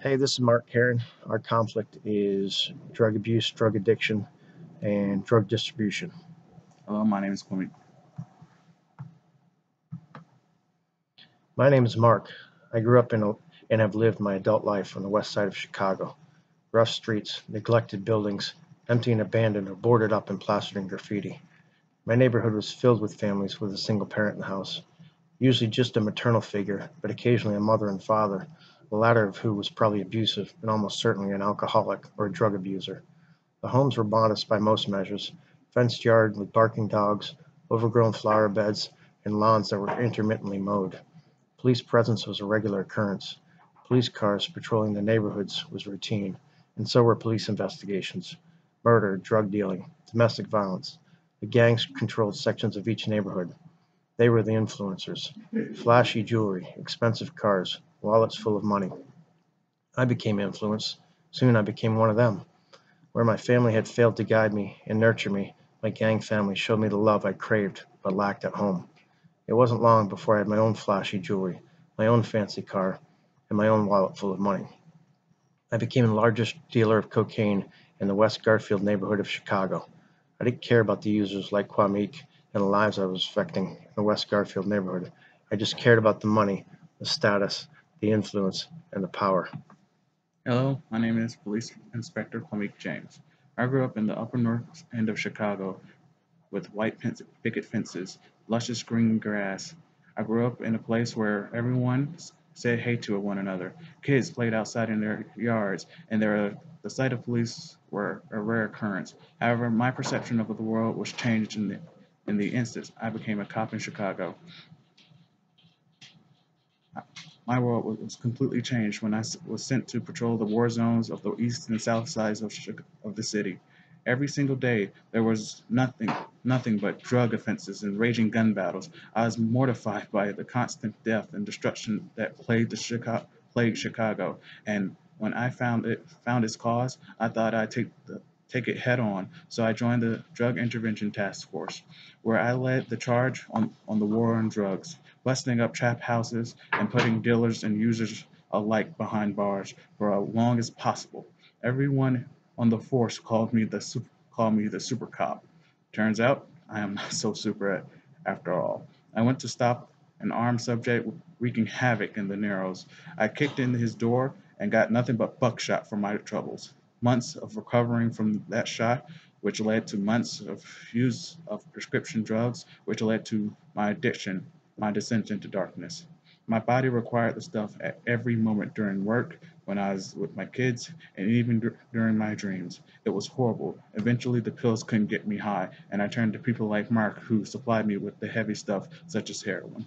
Hey, this is Marc Caron. Our conflict is drug abuse, drug addiction, and drug distribution. Hello, my name is Kwame. My name is Mark. I grew up in a, and have lived my adult life on the west side of Chicago. Rough streets, neglected buildings, empty and abandoned or boarded up and plastered in graffiti. My neighborhood was filled with families with a single parent in the house, usually just a maternal figure, but occasionally a mother and father, the latter of who was probably abusive and almost certainly an alcoholic or a drug abuser. The homes were modest by most measures, fenced yard with barking dogs, overgrown flower beds, and lawns that were intermittently mowed. Police presence was a regular occurrence. Police cars patrolling the neighborhoods was routine, and so were police investigations. Murder, drug dealing, domestic violence. The gangs controlled sections of each neighborhood. They were the influencers. Flashy jewelry, expensive cars, wallets full of money. I became influenced. Soon I became one of them. Where my family had failed to guide me and nurture me, my gang family showed me the love I craved but lacked at home. It wasn't long before I had my own flashy jewelry, my own fancy car, and my own wallet full of money. I became the largest dealer of cocaine in the West Garfield neighborhood of Chicago. I didn't care about the users like Kwame and the lives I was affecting in the West Garfield neighborhood. I just cared about the money, the status, the influence, and the power. Hello, my name is Police Inspector Kwame James. I grew up in the upper north end of Chicago with white picket fences, luscious green grass. I grew up in a place where everyone said hey to one another. Kids played outside in their yards, and there, the sight of police were a rare occurrence. However, my perception of the world was changed in the, in the instant I became a cop in Chicago. My world was completely changed when I was sent to patrol the war zones of the east and south sides of, of the city. Every single day there was nothing, nothing but drug offenses and raging gun battles. I was mortified by the constant death and destruction that plagued the Chicago, plagued Chicago. And when I found it, found its cause, I thought I'd take the take it head on. So I joined the Drug Intervention Task Force, where I led the charge on, on the war on drugs, busting up trap houses and putting dealers and users alike behind bars for as long as possible. Everyone on the force called me the super, called me the super cop. Turns out I am not so super after all. I went to stop an armed subject wreaking havoc in the Narrows. I kicked in his door and got nothing but buckshot for my troubles months of recovering from that shot, which led to months of use of prescription drugs, which led to my addiction, my descent into darkness. My body required the stuff at every moment during work, when I was with my kids, and even during my dreams. It was horrible. Eventually, the pills couldn't get me high, and I turned to people like Mark who supplied me with the heavy stuff, such as heroin.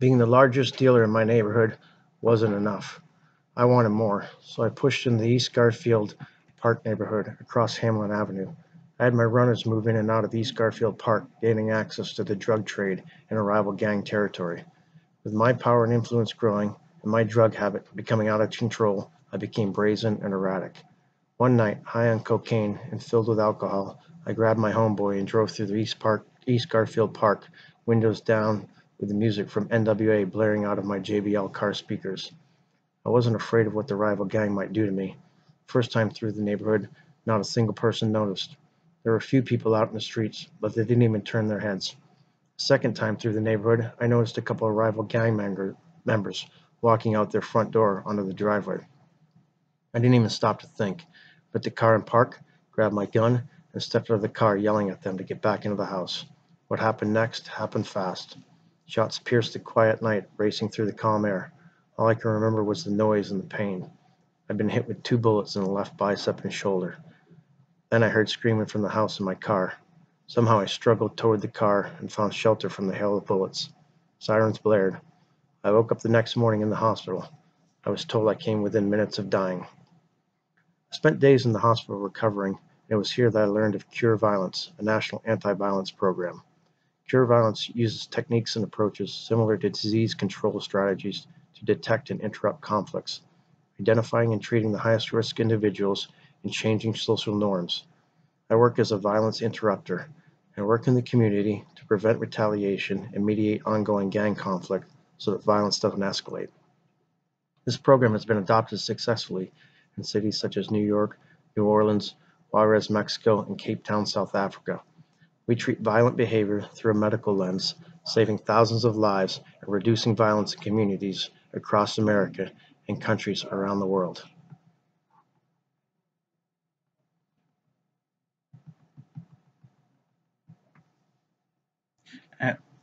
Being the largest dealer in my neighborhood wasn't enough. I wanted more, so I pushed in the East Garfield Park neighborhood across Hamlin Avenue. I had my runners move in and out of East Garfield Park, gaining access to the drug trade and a rival gang territory. With my power and influence growing and my drug habit becoming out of control, I became brazen and erratic. One night, high on cocaine and filled with alcohol, I grabbed my homeboy and drove through the East, Park, East Garfield Park, windows down, with the music from NWA blaring out of my JBL car speakers. I wasn't afraid of what the rival gang might do to me. First time through the neighborhood, not a single person noticed. There were a few people out in the streets, but they didn't even turn their heads. Second time through the neighborhood, I noticed a couple of rival gang member, members walking out their front door onto the driveway. I didn't even stop to think. Put the car in park, grabbed my gun, and stepped out of the car yelling at them to get back into the house. What happened next happened fast. Shots pierced the quiet night, racing through the calm air. All I can remember was the noise and the pain. I'd been hit with two bullets in the left bicep and shoulder. Then I heard screaming from the house in my car. Somehow I struggled toward the car and found shelter from the hail of bullets. Sirens blared. I woke up the next morning in the hospital. I was told I came within minutes of dying. I spent days in the hospital recovering, and it was here that I learned of Cure Violence, a national anti-violence program. Cure Violence uses techniques and approaches similar to disease control strategies to detect and interrupt conflicts, identifying and treating the highest risk individuals and changing social norms. I work as a violence interrupter and work in the community to prevent retaliation and mediate ongoing gang conflict so that violence doesn't escalate. This program has been adopted successfully in cities such as New York, New Orleans, Juarez, Mexico, and Cape Town, South Africa. We treat violent behavior through a medical lens, saving thousands of lives and reducing violence in communities across America and countries around the world.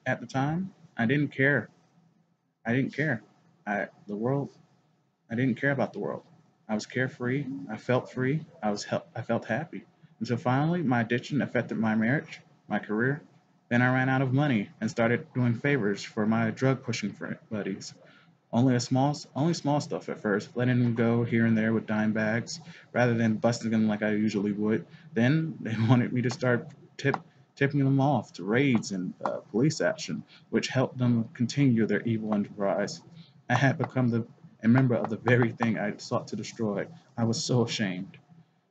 At the time, I didn't care. I didn't care. I the world. I didn't care about the world. I was carefree. I felt free. I was hel- I felt happy. Until finally, my addiction affected my marriage, my career. Then I ran out of money and started doing favors for my drug pushing buddies. Only a small, only small stuff at first, letting them go here and there with dime bags, rather than busting them like I usually would. Then they wanted me to start tip, tipping them off to raids and uh, police action, which helped them continue their evil enterprise. I had become the, a member of the very thing I sought to destroy. I was so ashamed.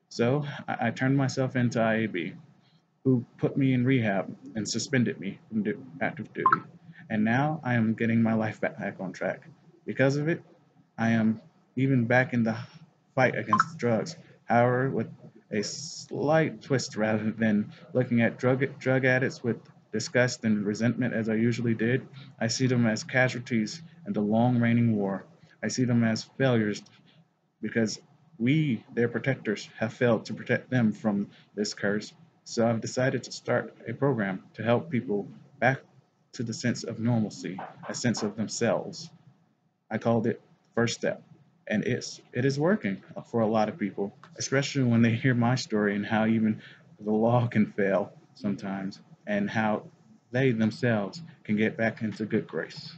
So I, I turned myself into IAB, who put me in rehab and suspended me from active duty. And now I am getting my life back on track. Because of it, I am even back in the fight against drugs. However, with a slight twist rather than looking at drug drug addicts with disgust and resentment as I usually did, I see them as casualties in the long reigning war. I see them as failures because we, their protectors, have failed to protect them from this curse. So I've decided to start a program to help people back to the sense of normalcy, a sense of themselves. I called it First Step, and it's it is working for a lot of people, especially when they hear my story and how even the law can fail sometimes, and how they themselves can get back into good grace.